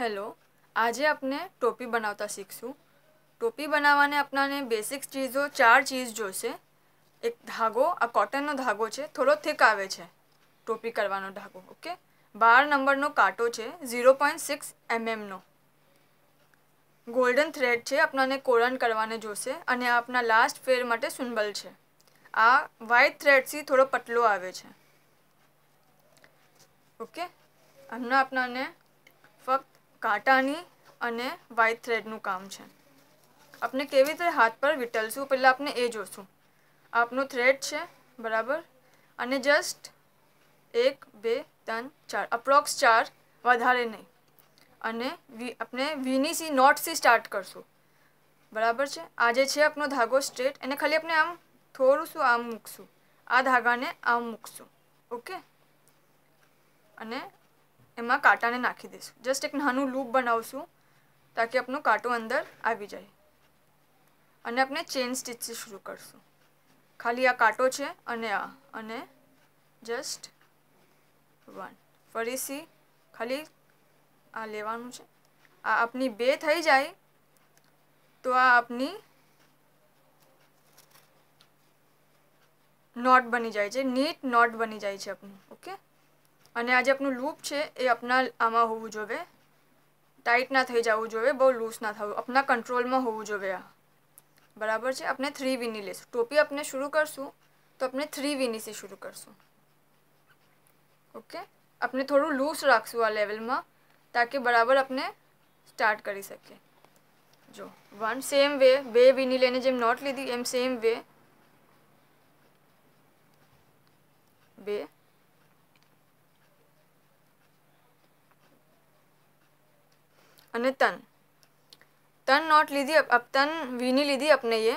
Hello, આજે આપણે ટોપી બનાવતા શીખશું. ટોપી બનાવવાને આપણાને બેસિક ચીજો ચાર ચીજ જોશે. એક ધાગો, આ કોટનનો ધાગો છે, થોડો થીક આવે છે, ટોપી કરવાનો ધાગો, ઓકે? બાર નંબરનો કાંટો છે ઝીરો પોઈન્ટ સિક્સ એમએમનો ગોલ્ડન થ્રેડ છે આપણાને કોરન કરવાને જોશે, અને આ આપણા લાસ્ટ ફેર માટે સુનબલ છે. આ વ્હાઇટ થ્રેડથી થોડો પતલો આવે છે. ઓકે? હમણાં આપણાને ફક્ત કાંટાની અને વાઈટ થ્રેડનું કામ છે. આપણે કેવી રીતે હાથ પર વિટલશું પહેલાં આપણે એ જોશું. આપનો થ્રેડ છે, બરાબર? અને જસ્ટ એક, બે, ત્રણ, ચાર અપ્રોક્સ ચાર, વધારે નહીં. અને વી આપણે વીની સી નોટથી સ્ટાર્ટ કરશું. બરાબર છે? આ જે છે આપણો ધાગો સ્ટ્રેટ એને ખાલી આપણે આમ થોડું શું આમ મૂકશું. આ ધાગાને આમ મૂકશું. ઓકે? અને એમાં કાંટાને નાખી દઈશું. જસ્ટ એક નાનું લૂપ બનાવશું તાકી આપણો કાંટો અંદર આવી જાય. અને આપણે ચેન સ્ટિચથી શરૂ કરશું. ખાલી આ કાંટો છે અને આ, અને જસ્ટ વન ફરીથી ખાલી આ લેવાનું છે. આ આપની બે થઈ જાય, તો આ આપની નોટ બની જાય છે. નીટ નોટ બની જાય છે આપનું ઓકે અને આ જે આપણું લૂપ છે, એ આપણા આમાં હોવું જોઈએ ટાઈટ ના થઈ જવું જોઈએ બહુ લૂઝ ના થવું. આપણા કંટ્રોલમાં હોવું જોઈએ આ. બરાબર છે? આપણે થ્રી વીની લઈશું ટોપી આપણે શરૂ કરશું, તો આપણે થ્રી વીનીથી શરૂ કરશું. ઓકે આપણે થોડું લૂઝ રાખશું આ લેવલમાં તાકી બરાબર આપણે સ્ટાર્ટ કરી શકીએ. જો વન સેમ વે બે વીની લઈને જેમ નોટ લીધી, એમ સેમ વે બે. અને તન. તન નોટ લીધી તન વીની લીધી આપણે એ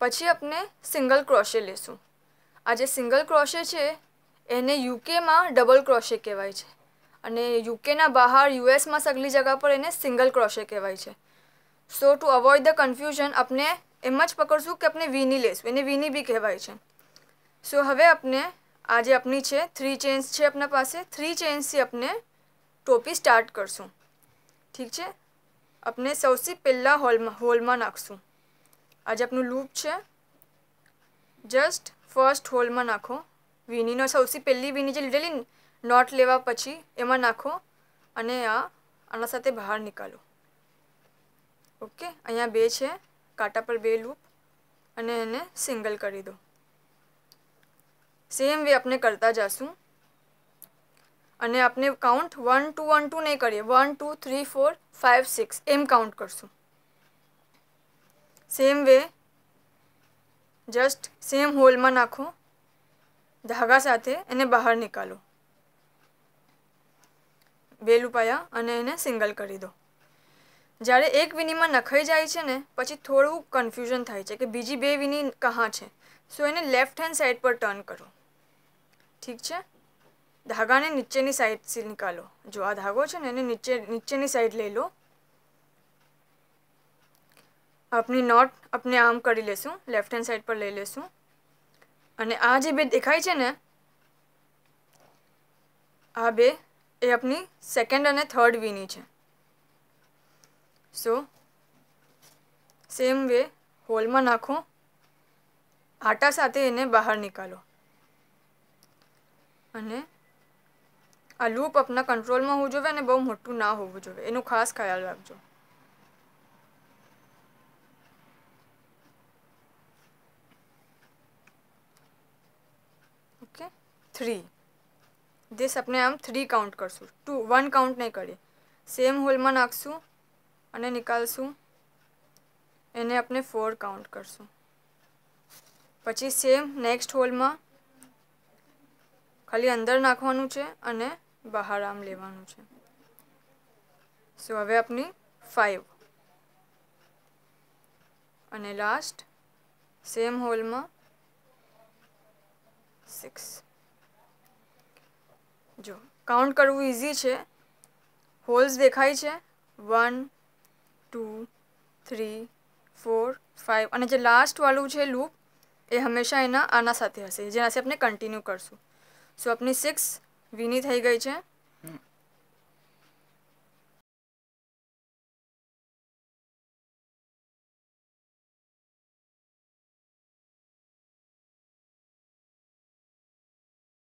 પછી આપણે સિંગલ ક્રોશે લેશું. આ જે સિંગલ ક્રોશે છે, એને યુકેમાં ડબલ ક્રોશે કહેવાય છે. અને યુકેના બહાર યુએસમાં સગલી જગા પર એને સિંગલ ક્રોશે કહેવાય છે. So to avoid the confusion આપણે એમ જ પકડશું કે આપણે વીની લેશું. એને વીની બી કહેવાય છે. સો હવે આપણે આ જે આપણી છે થ્રી ચેન્સ છે આપણા પાસે થ્રી ચેન્સથી આપણે ટોપી સ્ટાર્ટ કરશું. ઠીક છે? આપણે સૌથી પહેલાં હોલમાં હોલમાં નાખશું. આજે આપણું લૂપ છે. જસ્ટ ફર્સ્ટ હોલમાં નાખો. વીનીનો સૌથી પહેલી વીની જે લીધેલી નોટ લેવા પછી એમાં નાખો અને આ આના સાથે બહાર નીકાળો. ઓકે? અહીંયા બે છે. કાંટા પર બે લૂપ અને એને સિંગલ કરી દો. સેમ વે આપણે કરતા જશું. અને આપણે count one two one two નહીં કરીએ. One two three four five six એમ કાઉન્ટ કરશું. સેમ વે જસ્ટ સેમ હોલમાં નાખો. ધાગા સાથે એને બહાર નીકાળો. બે લૂપાયા અને એને સિંગલ કરી દો. જ્યારે એક વિનીમાં નખાઈ જાય છે ને, પછી થોડું કન્ફ્યુઝન થાય છે કે બીજી બે વિની કહાં છે? સો એને લેફ્ટ હેન્ડ સાઈડ પર ટર્ન કરો. ઠીક છે? ધાગાને નીચેની સાઈડથી નીકાળો. જો આ ધાગો છે ને, એને નીચે, નીચેની સાઈડ લઈ લો. આપની નોટ આપણે આમ કરી લેશું લેફ્ટ હેન્ડ સાઈડ પર લઈ લેશું. અને આ જે બે દેખાય છે ને, આ બે એ આપની સેકન્ડ અને થર્ડ વીની છે. સો સેમ વે હોલમાં નાખો. આટા સાથે એને બહાર નીકાળો. અને આ લૂપ આપણા કંટ્રોલમાં હોવું જોઈએ અને બહુ મોટું ના હોવું જોઈએ એનું ખાસ ખ્યાલ રાખજો. ઓકે થ્રી ધીસ આપણે આમ થ્રી કાઉન્ટ કરશું. ટુ વન કાઉન્ટ નહીં કરીએ. સેમ હોલમાં નાખશું અને નિકાલશું. એને આપણે ફોર કાઉન્ટ કરશું. પછી સેમ નેક્સ્ટ હોલમાં ખાલી અંદર નાખવાનું છે અને બહાર આમ લેવાનું છે. સો હવે આપની ફાઇવ અને લાસ્ટ સેમ હોલમાં સિક્સ જો કાઉન્ટ કરવું ઇઝી છે. હોલ્સ દેખાય છે. One two three four five અને જે લાસ્ટવાળું છે લૂપ એ હંમેશા એના આના સાથે હશે. જેનાથી આપણે કન્ટિન્યુ કરશું. સો આપની સિક્સ વીની થઈ ગઈ છે.